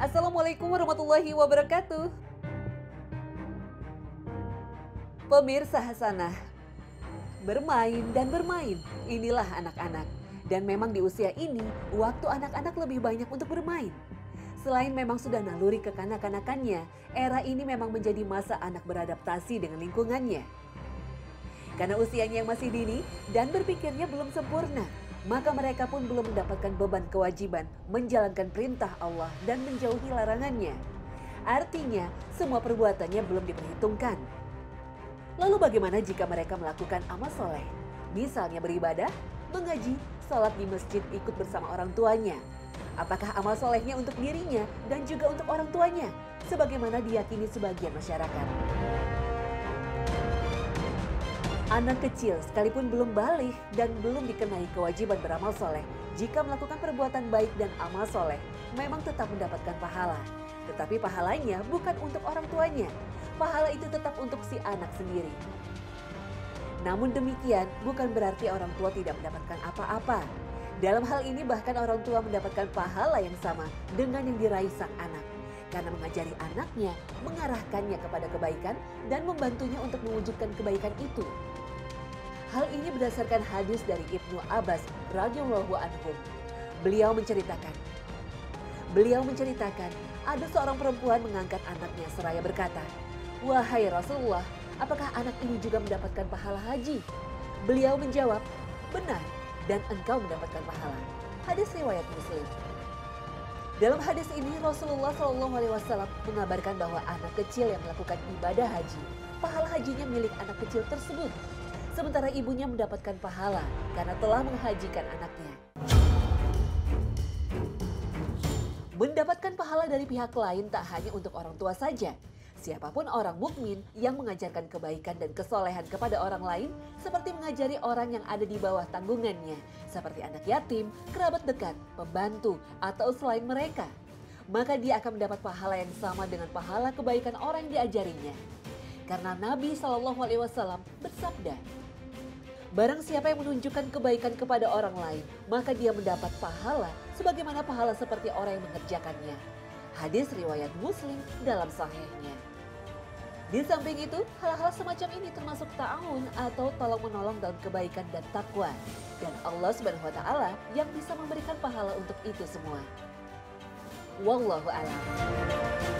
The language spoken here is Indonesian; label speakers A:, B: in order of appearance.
A: Assalamualaikum warahmatullahi wabarakatuh. Pemirsa Hasanah, bermain dan bermain, inilah anak-anak. Dan memang di usia ini, waktu anak-anak lebih banyak untuk bermain. Selain memang sudah naluri kekanak-kanakannya, era ini memang menjadi masa anak beradaptasi dengan lingkungannya. Karena usianya yang masih dini dan berpikirnya belum sempurna, maka mereka pun belum mendapatkan beban kewajiban menjalankan perintah Allah dan menjauhi larangannya. Artinya, semua perbuatannya belum diperhitungkan. Lalu bagaimana jika mereka melakukan amal soleh? Misalnya beribadah, mengaji, sholat di masjid ikut bersama orang tuanya. Apakah amal solehnya untuk dirinya dan juga untuk orang tuanya? Sebagaimana diyakini sebagian masyarakat. Anak kecil sekalipun belum balik dan belum dikenai kewajiban beramal soleh, jika melakukan perbuatan baik dan amal soleh, memang tetap mendapatkan pahala. Tetapi pahalanya bukan untuk orang tuanya, pahala itu tetap untuk si anak sendiri. Namun demikian bukan berarti orang tua tidak mendapatkan apa-apa. Dalam hal ini bahkan orang tua mendapatkan pahala yang sama dengan yang diraih sang anak. Karena mengajari anaknya, mengarahkannya kepada kebaikan dan membantunya untuk mewujudkan kebaikan itu. Hal ini berdasarkan hadis dari Ibnu Abbas radhiyallahu anhu. Beliau menceritakan, beliau menceritakan ada seorang perempuan mengangkat anaknya seraya berkata, "Wahai Rasulullah, apakah anak ini juga mendapatkan pahala haji?" Beliau menjawab, "Benar, dan engkau mendapatkan pahala." Hadis riwayat Muslim. Dalam hadis ini Rasulullah Shallallahu Alaihi Wasallam mengabarkan bahwa anak kecil yang melakukan ibadah haji, pahala hajinya milik anak kecil tersebut sementara ibunya mendapatkan pahala karena telah menghajikan anaknya. Mendapatkan pahala dari pihak lain tak hanya untuk orang tua saja. Siapa pun orang mukmin yang mengajarkan kebaikan dan kesolehan kepada orang lain seperti mengajari orang yang ada di bawah tanggungannya, seperti anak yatim, kerabat dekat, pembantu, atau selain mereka. Maka dia akan mendapat pahala yang sama dengan pahala kebaikan orang yang diajarinya. Karena Nabi Shallallahu Alaihi Wasallam bersabda, Barang siapa yang menunjukkan kebaikan kepada orang lain, maka dia mendapat pahala sebagaimana pahala seperti orang yang mengerjakannya. Hadis riwayat Muslim dalam sahihnya. Di samping itu, hal-hal semacam ini termasuk ta'awun atau tolong menolong dalam kebaikan dan takwa. Dan Allah Subhanahu wa taala yang bisa memberikan pahala untuk itu semua. Wallahu a'lam.